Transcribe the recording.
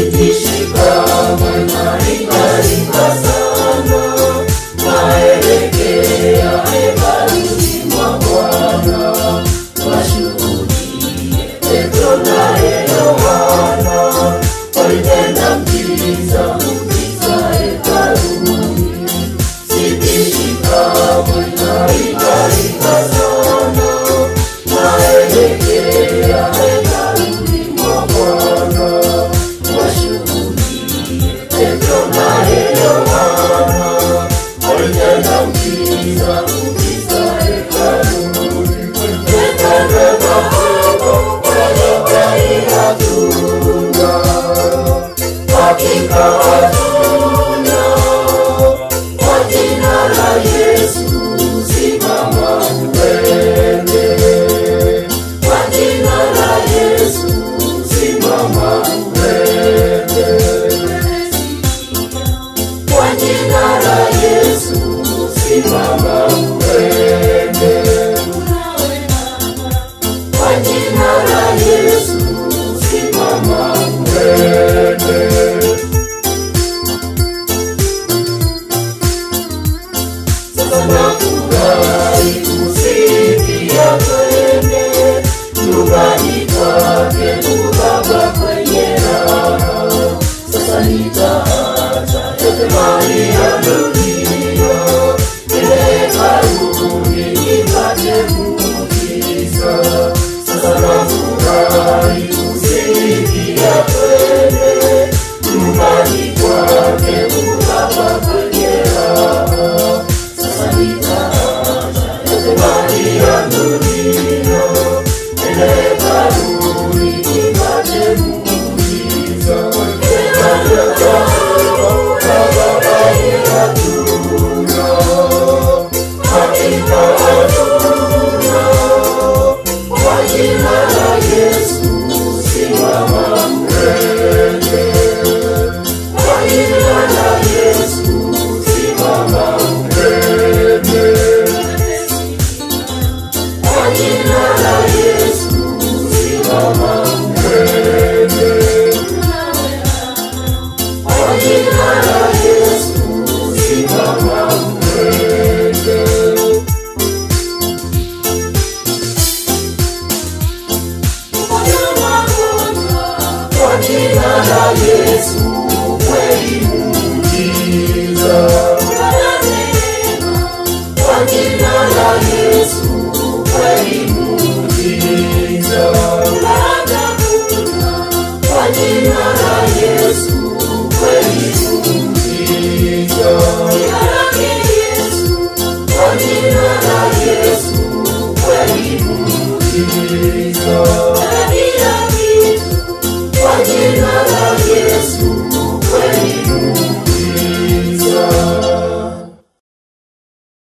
Jesus. Lord. your burden. Bwana Yesu kweli muujiza, kwa jina la Yesu kweli muujiza, kwa jina la Yesu kweli muujiza, kwa jina la Yesu kweli muujiza, kwa jina la Yesu kweli muujiza.